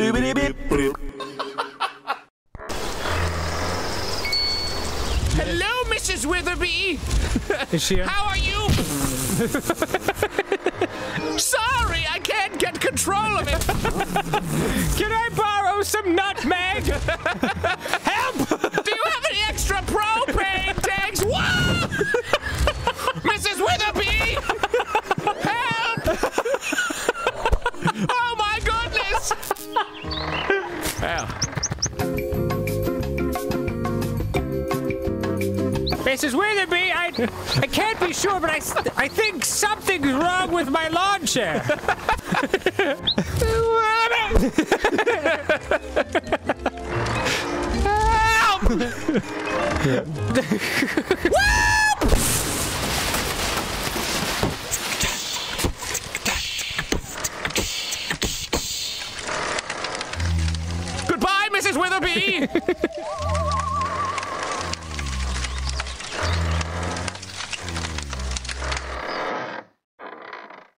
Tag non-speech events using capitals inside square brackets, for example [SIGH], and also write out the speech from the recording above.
Hello, Mrs. Witherbee. [LAUGHS] Is she? How are you? [LAUGHS] Sorry, I can't get control of it. Can I borrow some nutmeg? [LAUGHS] Help! Do you have any extra propane tanks? Whoa! Mrs. Witherbee! Help! Oh! Well, Mrs. Witherbee, I, I can't be sure, but I, I think something's wrong with my lawn chair. help! [LAUGHS] Mrs. Witherbee! [LAUGHS]